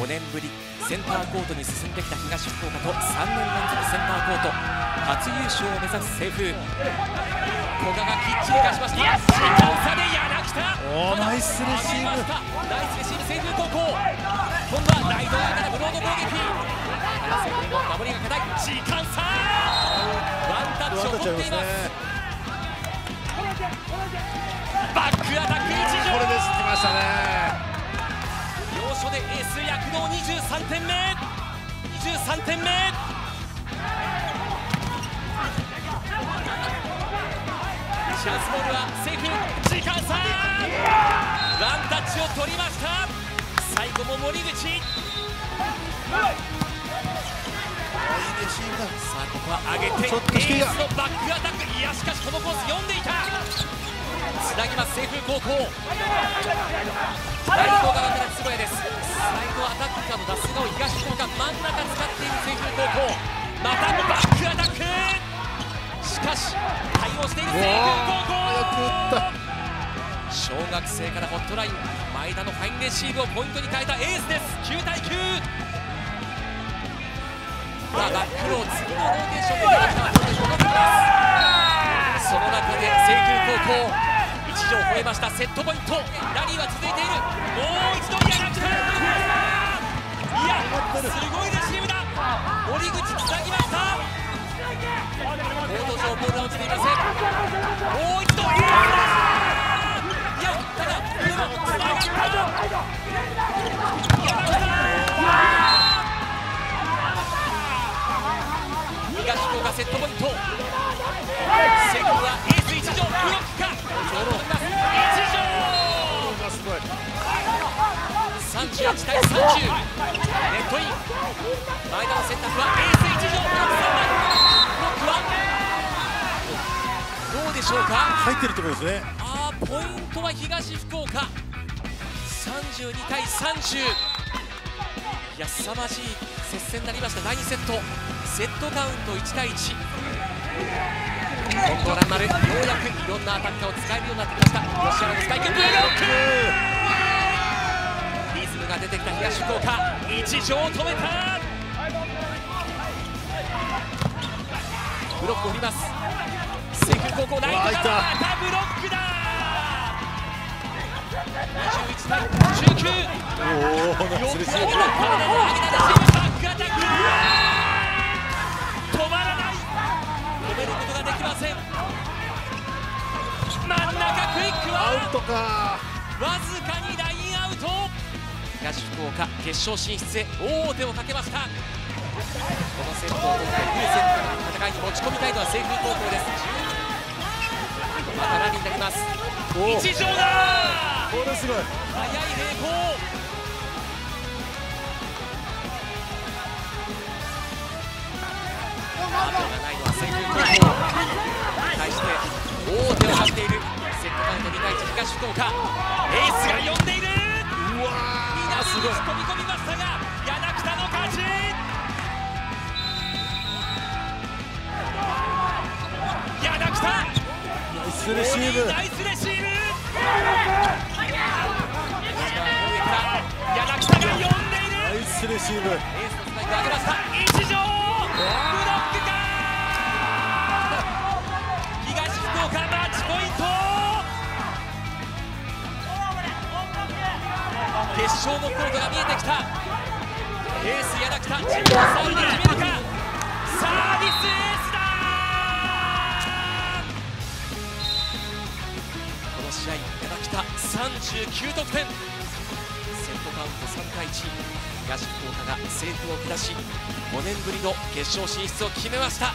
5年ぶりセンターコートに進んできた東福岡と3年連続センターコート初優勝を目指す清風古賀がきっちり返しました。時間差で柳田。ナイスレシーブ。ナイスレシーブ清風高校今度はライト側からブロード攻撃。ただ清風の守りが硬い。時間差。ワンタッチを取っています。バックアタック一条これですきましたね。要所でエース躍動23点目。23点目。チャンスボールはセーフ。時間差。ワンタッチを取りました。最後も森口。いいレシーブださあここは上げてちょっと低いがエースのバックアタック。いやしかしこのコース読んでいた。つなぎます清風高校ですサイドアタッカーの出す側を東福岡真ん中使っている清風高校。またもバックアタック。しかし対応している清風高校小学生からホットライン前田のファインレシーブをポイントに変えた。エースです9対9バックロー次のローテーションで柳田はボールに戻ってきます。一条超えました。セットポイント。ラリーは続いている。もう一度柳田いやすごいレシーブだ。森口つなぎました。コート上ボールが落ちていません。31対30ネットイン前田の選択はエース一条ブロック3枚ブロックはどうでしょうか入ってるところですね。あーポイントは東福岡。32対30いや凄まじい接戦になりました。第2セット。セットカウント1対1近藤蘭丸。ようやくいろんなアタッカーを使えるようになってきました。吉原のスパイクブロックてきた東福岡一条を止めた。ブロックを降ります。清風高校ライトうわ入ったからまたブロックだ21対19おおナイスレシーブバックアタック止まらない。止めることができません。真ん中クイックアウはトか。わずかにラインアウト東福岡決勝進出へ王手をかけました。このセットを取ってフルセット戦いに持ち込みたいのは清風高校です。になります。一条だこれすごい。早い平行ハードがないのは清風高校対して王手を張っているセットカウント2対1東福岡。エースが4飛び込みましたが柳田の勝ち。柳田。ナイスレシーブ。ナイスレシーブ。柳田。が呼んでいる。ナイスレシーブ。エースのスパイクを上げました決勝のコートが見えてきた。エース柳田自分のサーブで決めるかサービスエースだ。この試合柳田39得点。セットカウント3対1東福岡が西武を下し5年ぶりの決勝進出を決めました